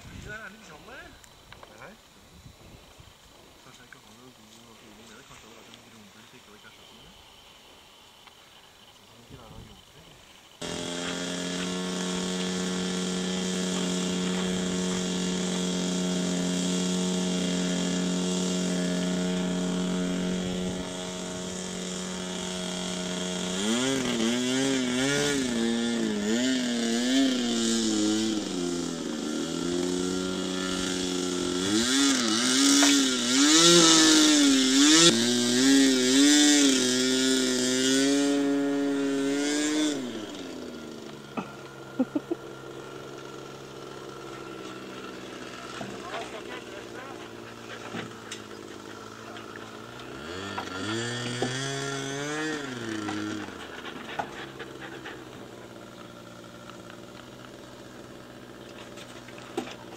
der fordi der er litt kjall der. Det? Kanskje jeg ikke har noe god feeling med det. Kanskje det hadde vært en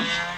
Yeah.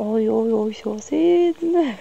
おいおいお小生ですね。